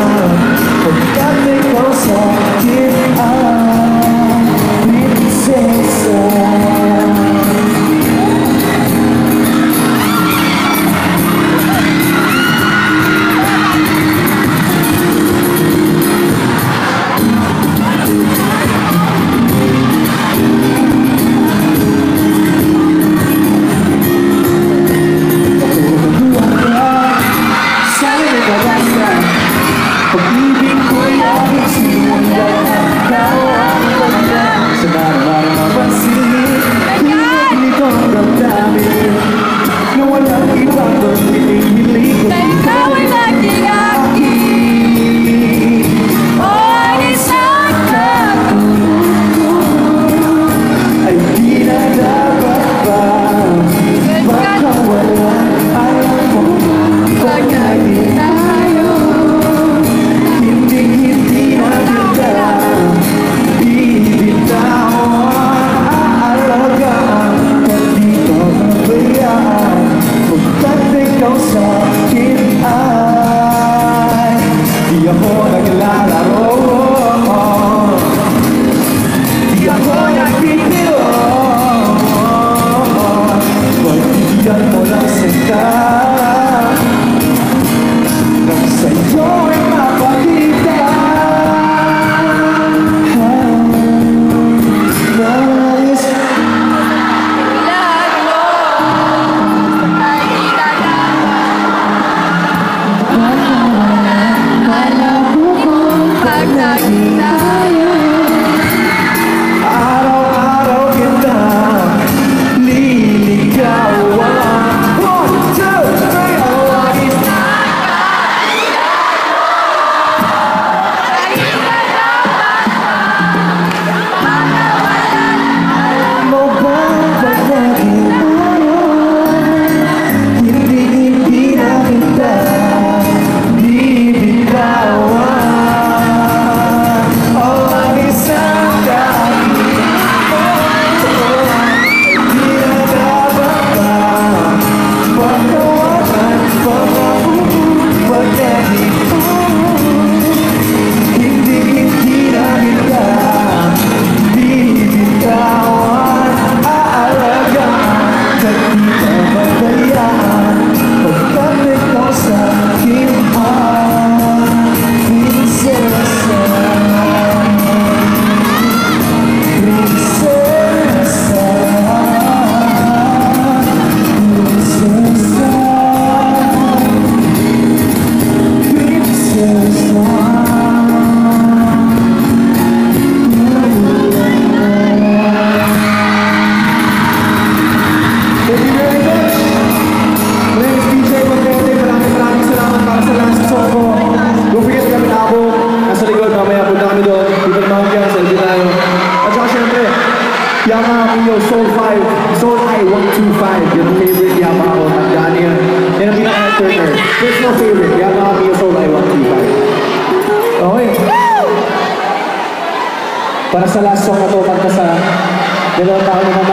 But that they closer, here I Yamaha Mio Soul 5, Soul i 125, your favorite Yamaha on down here. And I'm gonna add Turner. There's no favorite, Yamaha Mio Soul i 125. Okay. Para sa last song na to, magkasa, dalawang tao naman.